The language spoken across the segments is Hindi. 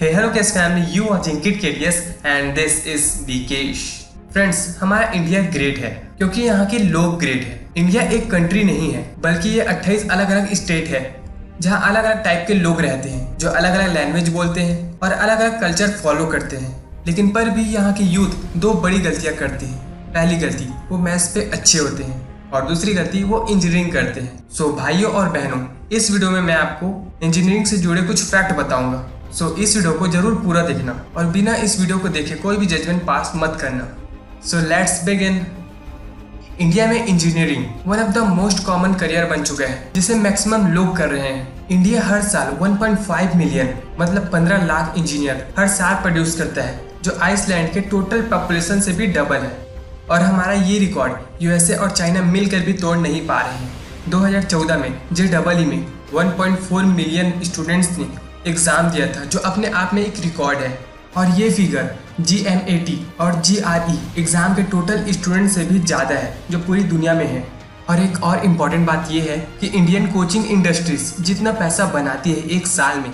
Hey hello guys family, you watching Kid KDS and this is BKish. Friends हमारा इंडिया ग्रेट है क्योंकि यहाँ के लोग ग्रेट है। इंडिया एक कंट्री नहीं है बल्कि ये 28 अलग अलग स्टेट है जहाँ अलग अलग टाइप के लोग रहते हैं जो अलग अलग लैंग्वेज बोलते हैं और अलग अलग कल्चर फॉलो करते हैं। लेकिन पर भी यहाँ के यूथ दो बड़ी गलतियाँ करते हैं। पहली गलती वो मैथ्स पे अच्छे होते हैं और दूसरी गलती वो इंजीनियरिंग करते हैं। सो भाइयों और बहनों इस वीडियो में मैं आपको इंजीनियरिंग से जुड़े कुछ फैक्ट बताऊँगा। सो so, इस वीडियो को ज़रूर पूरा देखना और बिना इस वीडियो को देखे कोई भी जजमेंट पास मत करना। सो लेट्स बिगिन इंडिया में engineering one of the most common career बन चुका है जिसे मैक्सिमम लोग कर रहे हैं। इंडिया हर साल 1.5 मिलियन मतलब 15 लाख इंजीनियर हर साल प्रोड्यूस करता है जो आइसलैंड के टोटल पॉपुलेशन से भी डबल है। और हमारा ये रिकॉर्ड यूएसए और चाइना मिलकर भी तोड़ नहीं पा रहे हैं। 2014 में जे डबल ई में 1.4 मिलियन स्टूडेंट्स ने एग्ज़ाम दिया था, जो अपने आप में एक रिकॉर्ड है। और ये figure G M A T और जी आर ई एग्ज़ाम के टोटल स्टूडेंट से भी ज़्यादा है, जो पूरी दुनिया में है। और एक और इंपॉर्टेंट बात यह है कि इंडियन कोचिंग इंडस्ट्रीज़ जितना पैसा बनाती है एक साल में,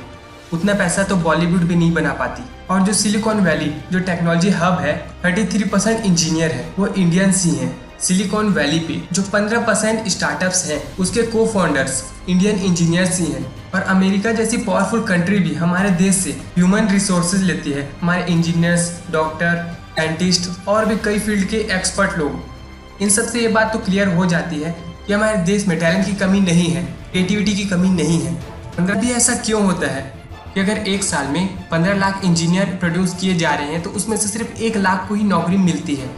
उतना पैसा तो बॉलीवुड भी नहीं बना पाती। और जो सिलिकॉन वैली जो टेक्नोलॉजी हब है 33 परसेंट इंजीनियर है, वो इंडियंस ही हैं। सिलिकॉन वैली पे, जो 15 परसेंट स्टार्टअप्स हैं, उसके को फाउंडर्स इंडियन इंजीनियर्स ही हैं। और अमेरिका जैसी पावरफुल कंट्री भी हमारे देश से ह्यूमन रिसोर्सेज लेती है। हमारे इंजीनियर्स डॉक्टर साइंटिस्ट और भी कई फ़ील्ड के एक्सपर्ट लोग। इन सबसे ये बात तो क्लियर हो जाती है कि हमारे देश में टैलेंट की कमी नहीं है क्रिएटिविटी की कमी नहीं है। मगर भी ऐसा क्यों होता है कि अगर एक साल में पंद्रह लाख इंजीनियर प्रोड्यूस किए जा रहे हैं तो उसमें से सिर्फ़ एक लाख को ही नौकरी मिलती है।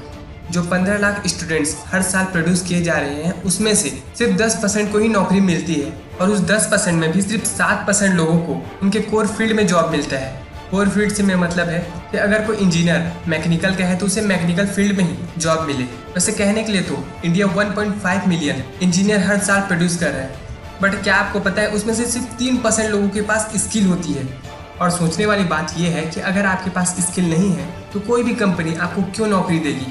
जो पंद्रह लाख स्टूडेंट्स हर साल प्रोड्यूस किए जा रहे हैं, उसमें से सिर्फ़ दस परसेंट को ही नौकरी मिलती है और उस दस परसेंट में भी सिर्फ़ सात परसेंट लोगों को उनके कोर फ़ील्ड में जॉब मिलता है। कोर फ़ील्ड से मेरा मतलब है कि अगर कोई इंजीनियर मैकेनिकल का है तो उसे मैकेनिकल फ़ील्ड में ही जॉब मिले। वैसे कहने के लिए तो इंडिया 1.5 मिलियन इंजीनियर हर साल प्रोड्यूस कर रहा है। बट क्या आपको पता है, उसमें से सिर्फ़ तीन परसेंट लोगों के पास स्किल होती है? और सोचने वाली बात यह है कि अगर आपके पास स्किल नहीं है तो कोई भी कंपनी आपको क्यों नौकरी देगी?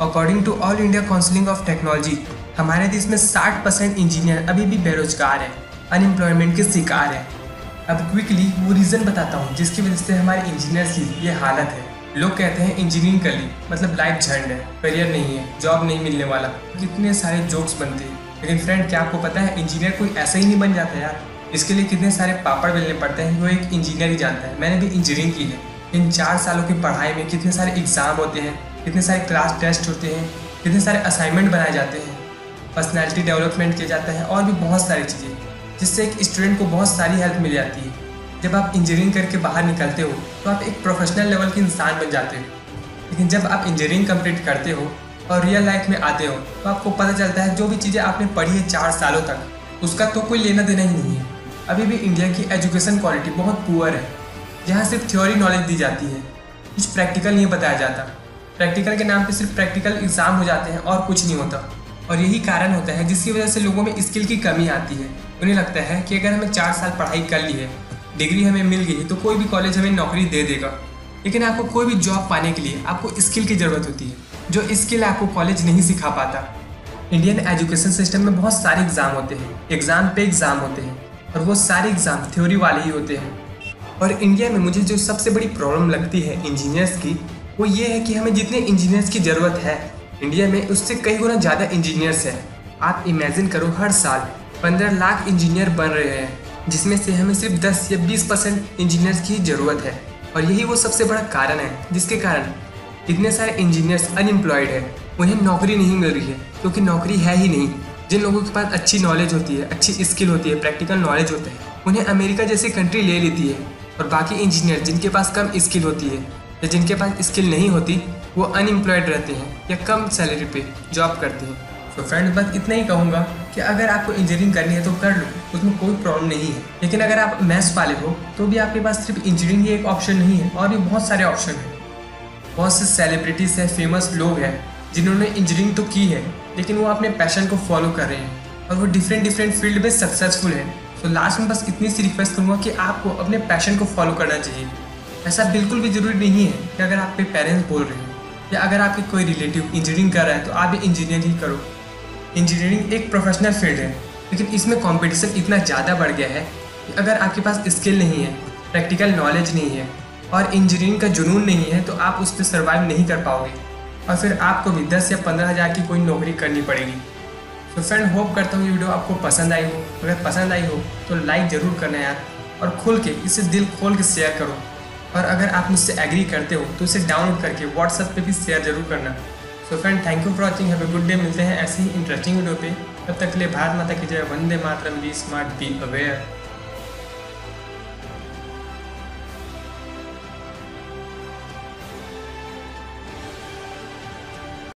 According to All India counselling of technology हमारे देश में 60 परसेंट इंजीनियर अभी भी बेरोजगार है अनएम्प्लॉयमेंट के शिकार है। अब क्विकली वो रीज़न बताता हूँ, जिसकी वजह से हमारे इंजीनियर्स की ये हालत है। लोग कहते हैं इंजीनियरिंग कर ली मतलब लाइफ झंड है करियर नहीं है जॉब नहीं मिलने वाला। कितने सारे जोक्स बनते हैं। लेकिन फ्रेंड क्या आपको पता है इंजीनियर कोई ऐसा ही नहीं बन जाता यार। इसके लिए कितने सारे पापड़ बेलने पड़ते हैं, वो एक इंजीनियर ही जानता है। मैंने भी इंजीनियरिंग की है। इन चार सालों की पढ़ाई में कितने सारे एग्ज़ाम होते हैं कितने सारे क्लास टेस्ट होते हैं, कितने सारे असाइनमेंट बनाए जाते हैं पर्सनैलिटी डेवलपमेंट किया जाता है और भी बहुत सारी चीज़ें, जिससे एक स्टूडेंट को बहुत सारी हेल्प मिल जाती है। जब आप इंजीनियरिंग करके बाहर निकलते हो तो आप एक प्रोफेशनल लेवल के इंसान बन जाते हो। लेकिन जब आप इंजीनियरिंग कंप्लीट करते हो और रियल लाइफ में आते हो तो आपको पता चलता है जो भी चीज़ें आपने पढ़ी है चार सालों तक, उसका तो कोई लेना देना ही नहीं है। अभी भी इंडिया की एजुकेशन क्वालिटी बहुत पुअर है। जहाँ सिर्फ़ थ्योरी नॉलेज दी जाती है, कुछ प्रैक्टिकल नहीं बताया जाता। प्रैक्टिकल के नाम पे सिर्फ़ प्रैक्टिकल एग्ज़ाम हो जाते हैं और कुछ नहीं होता। और यही कारण होता है जिसकी वजह से लोगों में स्किल की कमी आती है। उन्हें लगता है कि अगर हमें चार साल पढ़ाई कर ली है डिग्री हमें मिल गई है तो कोई भी कॉलेज हमें नौकरी दे देगा। लेकिन आपको कोई भी जॉब पाने के लिए आपको स्किल की ज़रूरत होती है, जो स्किल आपको कॉलेज नहीं सिखा पाता। इंडियन एजुकेशन सिस्टम में बहुत सारे एग्ज़ाम होते हैं। एग्ज़ाम पे एग्ज़ाम होते हैं। और वो सारे एग्ज़ाम थ्योरी वाले ही होते हैं। और इंडिया में मुझे जो सबसे बड़ी प्रॉब्लम लगती है इंजीनियर्स की वो ये है कि हमें जितने इंजीनियर्स की ज़रूरत है इंडिया में उससे कई गुना ज़्यादा इंजीनियर्स हैं। आप इमेजिन करो हर साल पंद्रह लाख इंजीनियर बन रहे हैं, जिसमें से हमें सिर्फ़ दस या बीस परसेंट इंजीनियर्स की ज़रूरत है। और यही वो सबसे बड़ा कारण है, जिसके कारण इतने सारे इंजीनियर्स अनएम्प्लॉयड है, उन्हें नौकरी नहीं मिल रही है, क्योंकि नौकरी है ही नहीं। जिन लोगों के पास अच्छी नॉलेज होती है, अच्छी स्किल होती है प्रैक्टिकल नॉलेज होता है, उन्हें अमेरिका जैसी कंट्री ले लेती है। और बाकी इंजीनियर जिनके पास कम स्किल होती है या जिनके पास स्किल नहीं होती, वो अनएम्प्लॉयड रहते हैं या कम सैलरी पे जॉब करते हैं। तो फ्रेंड बस इतना ही कहूँगा कि अगर आपको इंजीनियरिंग करनी है तो कर लो, उसमें कोई प्रॉब्लम नहीं है। लेकिन अगर आप मैथ्स वाले हो तो भी आपके पास सिर्फ़ इंजीनियरिंग ही एक ऑप्शन नहीं है और भी बहुत सारे ऑप्शन हैं। बहुत से सेलिब्रिटीज़ हैं फ़ेमस लोग हैं, जिन्होंने इंजीनियरिंग तो की है, लेकिन वो अपने पैशन को फॉलो कर रहे हैं और वो डिफरेंट डिफरेंट फ़ील्ड में सक्सेसफुल है। तो लास्ट में बस इतनी सी रिक्वेस्ट करूँगा कि आपको अपने पैशन को फॉलो करना चाहिए। ऐसा बिल्कुल भी ज़रूरी नहीं है कि अगर आपके पेरेंट्स बोल रहे हैं, या अगर आपके कोई रिलेटिव इंजीनियरिंग कर रहा है तो आप भी इंजीनियर ही करो। इंजीनियरिंग एक प्रोफेशनल फ़ील्ड है, लेकिन इसमें कंपटीशन इतना ज़्यादा बढ़ गया है कि अगर आपके पास स्किल नहीं है प्रैक्टिकल नॉलेज नहीं है, और इंजीनियरिंग का जुनून नहीं है तो आप उस पर सर्वाइव नहीं कर पाओगे। और फिर आपको भी दस या पंद्रह हज़ार की कोई नौकरी करनी पड़ेगी। तो फ्रेंड होप करता हूँ ये वीडियो आपको पसंद आई हो। अगर पसंद आई हो तो लाइक ज़रूर करना यार, और खुल के, इसे दिल खोल के शेयर करो। और अगर आप मुझसे एग्री करते हो तो इसे डाउनलोड करके व्हाट्सएप पे भी शेयर ज़रूर करना। So friend thank you for watching have good day मिलते हैं ऐसे ही इंटरेस्टिंग वीडियो पे। तब तक के लिए भारत माता की जय। Vande Mataram. Be smart be aware